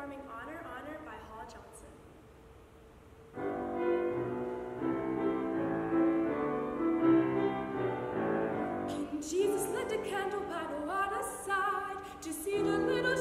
performing Honor, Honor by Hall Johnson. King Jesus lit a candle by the waterside to see the little